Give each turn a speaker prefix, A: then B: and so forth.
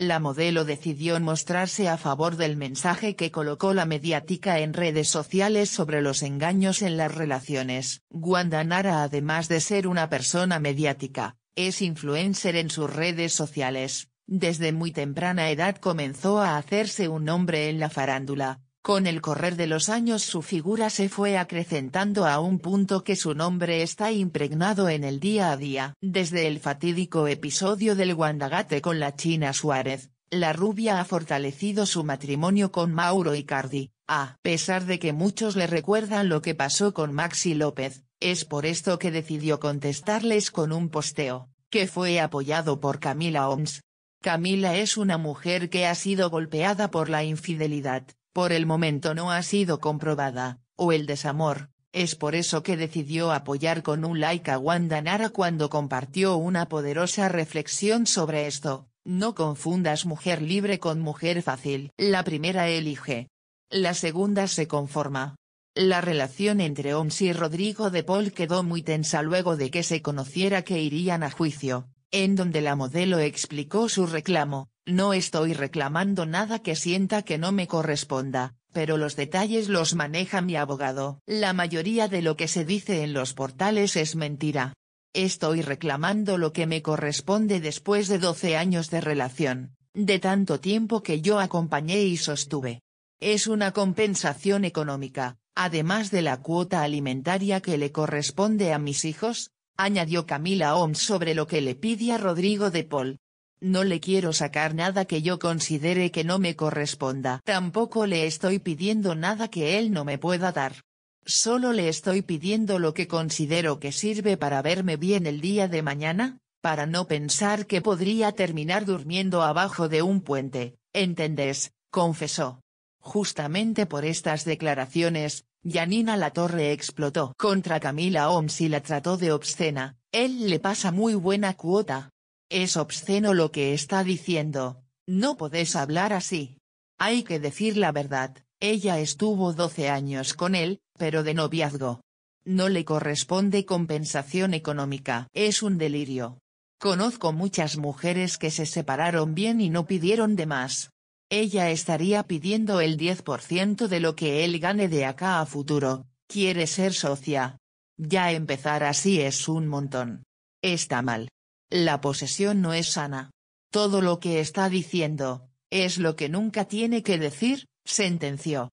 A: La modelo decidió mostrarse a favor del mensaje que colocó la mediática en redes sociales sobre los engaños en las relaciones. Wanda Nara además de ser una persona mediática, es influencer en sus redes sociales, desde muy temprana edad comenzó a hacerse un nombre en la farándula, con el correr de los años su figura se fue acrecentando a un punto que su nombre está impregnado en el día a día. Desde el fatídico episodio del Guandagate con la China Suárez, la rubia ha fortalecido su matrimonio con Mauro Icardi, a pesar de que muchos le recuerdan lo que pasó con Maxi López, es por esto que decidió contestarles con un posteo, que fue apoyado por Camila Oms. Camila es una mujer que ha sido golpeada por la infidelidad, por el momento no ha sido comprobada, o el desamor, es por eso que decidió apoyar con un like a Wanda Nara cuando compartió una poderosa reflexión sobre esto, no confundas mujer libre con mujer fácil. La primera elige. La segunda se conforma. La relación entre Oms y Rodrigo de Paul quedó muy tensa luego de que se conociera que irían a juicio, en donde la modelo explicó su reclamo, no estoy reclamando nada que sienta que no me corresponda, pero los detalles los maneja mi abogado. La mayoría de lo que se dice en los portales es mentira. Estoy reclamando lo que me corresponde después de 12 años de relación, de tanto tiempo que yo acompañé y sostuve. Es una compensación económica, además de la cuota alimentaria que le corresponde a mis hijos, añadió Camila Oms sobre lo que le pide a Rodrigo de Paul, no le quiero sacar nada que yo considere que no me corresponda. Tampoco le estoy pidiendo nada que él no me pueda dar. Solo le estoy pidiendo lo que considero que sirve para verme bien el día de mañana, para no pensar que podría terminar durmiendo abajo de un puente, ¿entendés? confesó. Justamente por estas declaraciones, Yanina Latorre explotó contra Camila Oms y la trató de obscena, él le pasa muy buena cuota, es obsceno lo que está diciendo, no podés hablar así. Hay que decir la verdad, ella estuvo 12 años con él, pero de noviazgo. No le corresponde compensación económica. Es un delirio. Conozco muchas mujeres que se separaron bien y no pidieron de más. Ella estaría pidiendo el 10% de lo que él gane de acá a futuro, quiere ser socia. Ya empezar así es un montón. Está mal. La posesión no es sana. Todo lo que está diciendo, es lo que nunca tiene que decir, sentenció.